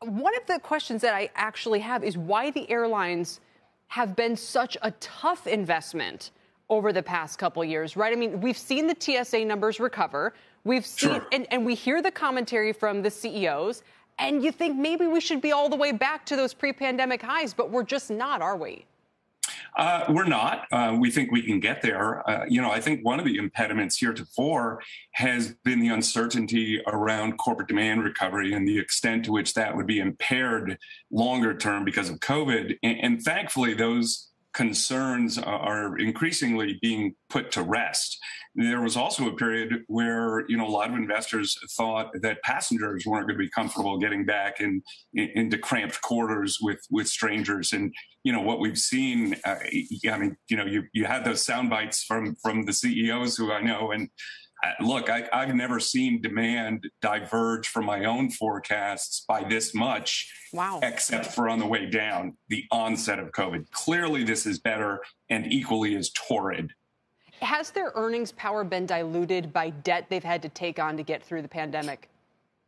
One of the questions that I actually have is why the airlines have been such a tough investment over the past couple years, right? I mean, we've seen the TSA numbers recover. We've seen, sure. and, and we hear the commentary from the CEOs, and you think maybe we should be all the way back to those pre pandemic highs, but we're just not, are we? Uh, we're not. Uh, we think we can get there. Uh, you know, I think one of the impediments heretofore has been the uncertainty around corporate demand recovery and the extent to which that would be impaired longer term because of COVID. And, and thankfully, those concerns are increasingly being put to rest. There was also a period where you know a lot of investors thought that passengers weren't going to be comfortable getting back in, in into cramped quarters with with strangers, and you know what we've seen. Uh, I mean, you know, you you had those sound bites from from the CEOs who I know, and look, I, have never seen demand diverge from my own forecasts by this much. Wow. Except for on the way down, the onset of COVID. Clearly, this is better and equally as torrid. Has their earnings power been diluted by debt they've had to take on to get through the pandemic?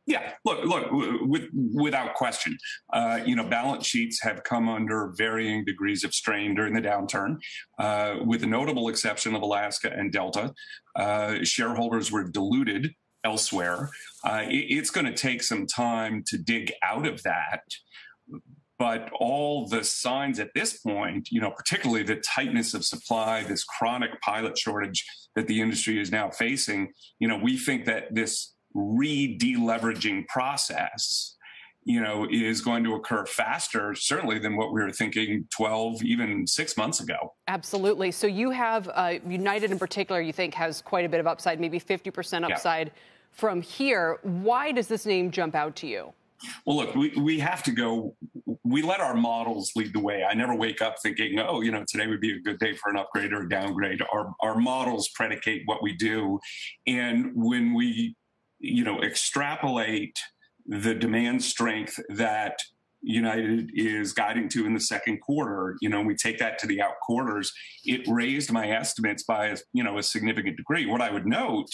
Yeah, look, look, with, without question, uh, you know, balance sheets have come under varying degrees of strain during the downturn, uh, with the notable exception of Alaska and Delta. Uh, shareholders were diluted elsewhere. Uh, it, it's going to take some time to dig out of that. But all the signs at this point, you know, particularly the tightness of supply, this chronic pilot shortage that the industry is now facing, you know, we think that this re-deleveraging process you know is going to occur faster certainly than what we were thinking 12 even 6 months ago absolutely so you have uh, united in particular you think has quite a bit of upside maybe 50% upside yeah. from here why does this name jump out to you well, look, we, we have to go. We let our models lead the way. I never wake up thinking, oh, you know, today would be a good day for an upgrade or a downgrade. Our, our models predicate what we do. And when we you know, extrapolate the demand strength that United is guiding to in the second quarter, you know, we take that to the out quarters, it raised my estimates by a, you know, a significant degree. What I would note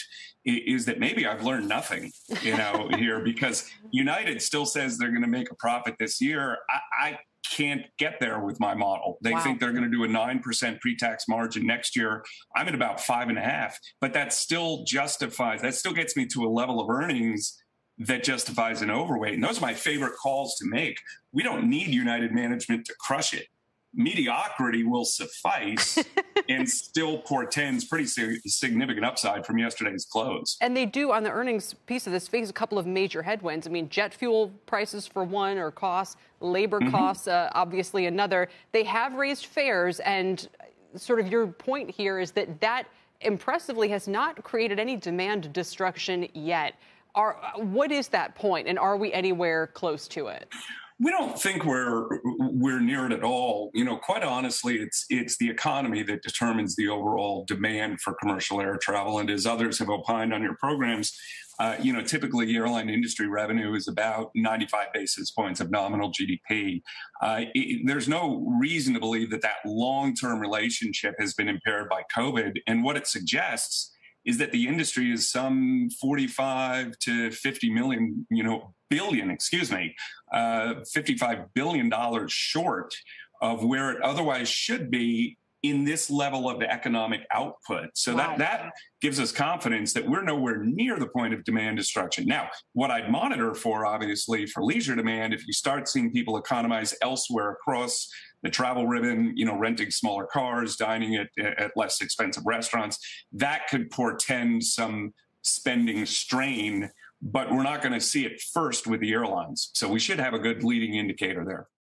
is that maybe I've learned nothing, you know, here because United still says they're going to make a profit this year. I, I can't get there with my model. They wow. think they're going to do a 9% pre-tax margin next year. I'm at about five and a half, but that still justifies, that still gets me to a level of earnings that justifies an overweight. And those are my favorite calls to make. We don't need United management to crush it mediocrity will suffice and still portends pretty significant upside from yesterday's close. And they do, on the earnings piece of this, face a couple of major headwinds. I mean, jet fuel prices for one or costs, labor mm-hmm. costs, uh, obviously another. They have raised fares, and sort of your point here is that that impressively has not created any demand destruction yet. Are, what is that point, and are we anywhere close to it? We don't think we're we're near it at all. You know, quite honestly, it's it's the economy that determines the overall demand for commercial air travel. And as others have opined on your programs, uh, you know, typically airline industry revenue is about 95 basis points of nominal GDP. Uh, it, there's no reason to believe that that long-term relationship has been impaired by COVID. And what it suggests is that the industry is some 45 to 50 million, you know, billion, excuse me, uh, 55 billion dollars short of where it otherwise should be in this level of economic output. So wow. that that gives us confidence that we're nowhere near the point of demand destruction. Now, what I'd monitor for obviously for leisure demand if you start seeing people economize elsewhere across the travel ribbon, you know, renting smaller cars, dining at, at less expensive restaurants, that could portend some spending strain, but we're not going to see it first with the airlines. So we should have a good leading indicator there.